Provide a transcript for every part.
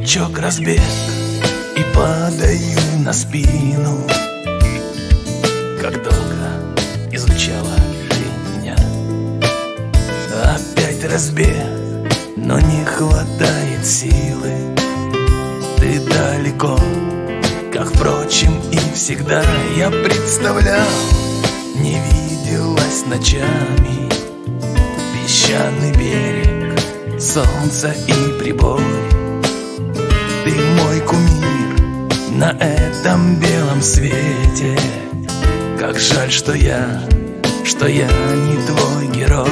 скачок, разбег И падаю на спину. Как долго изучала ты меня. Опять разбег, но не хватает силы. Ты далеко, как впрочем и всегда. Я представлял, не виделась ночами. Песчаный берег, солнце и прибой мой кумир на этом белом свете. Как жаль, что я, что я не твой герой.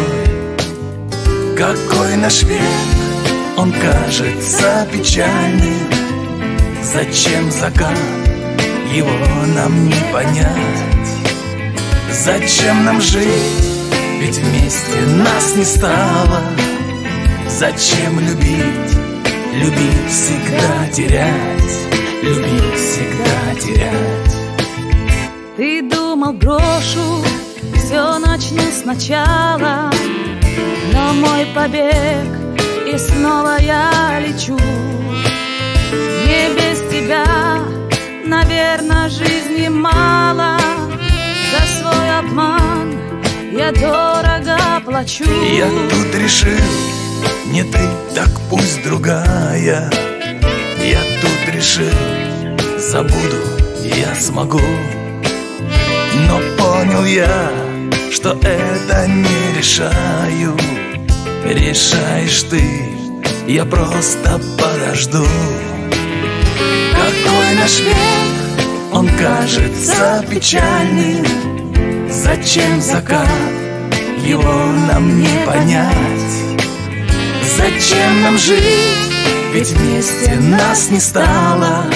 Какой наш век, он кажется печальным. Зачем закат, его нам не понять? Зачем нам жить, ведь вместе нас не стало? Зачем любить, любить всегда терять. Любить всегда терять. Ты думал брошу, все начну сначала. Но мой побег, и снова я лечу. Не без тебя, наверное, жизни мало. За свой обман я дорого плачу. Я тут решил, не ты, так пусть другая. Я тут решил, забуду, я смогу. Но понял я, что это не решаю. Решаешь ты, я просто подожду. Какой наш век, он кажется печальным. Зачем закат, его нам не понять Зачем нам жить, ведь вместе нас не стало.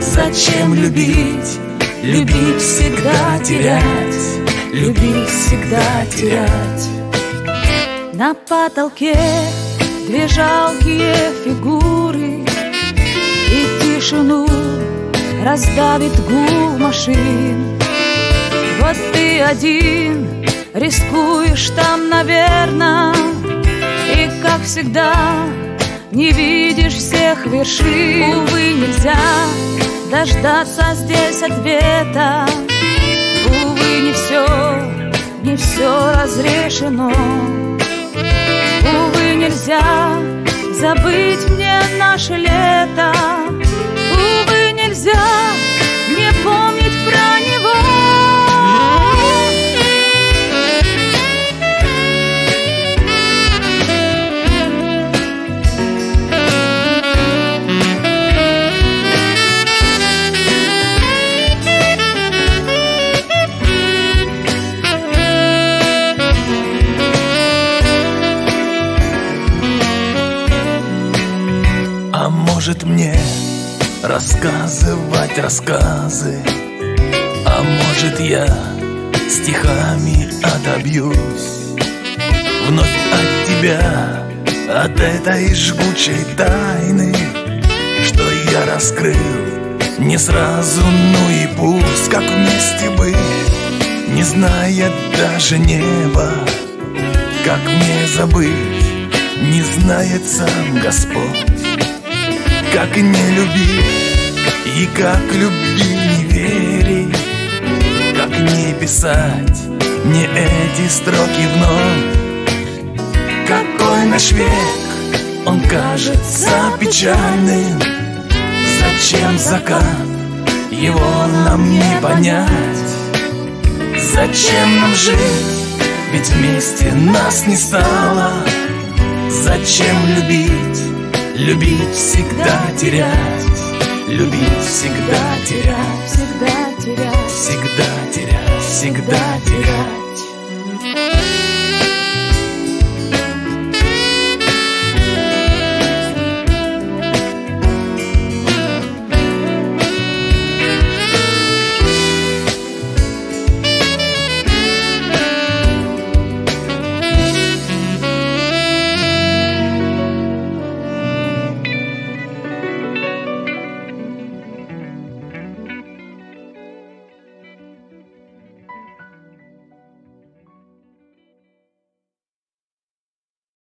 Зачем любить, любить всегда терять. Любить всегда терять. На потолке две жалкие фигуры. И тишину раздавит гул машин. Вот ты один рискуешь там, наверное всегда, не видишь всех вершин. Увы, нельзя дождаться здесь ответа. Увы, не все, не все разрешено. Увы, нельзя забыть мне наше лето рассказывать рассказы. А может я стихами отобьюсь? Вновь от тебя, от этой жгучей тайны Что я раскрыл не сразу, ну и пусть Как вместе быть, не знает даже небо Как мне забыть, не знает сам Господь как не любить и как любви не верить Как не писать мне эти строки вновь. Какой наш век, он кажется печальным. Зачем закат, его нам не понять? Зачем нам жить, ведь вместе нас не стало? Зачем любить, любить всегда терять. Любить всегда терять, Всегда терять. Всегда терять, всегда терять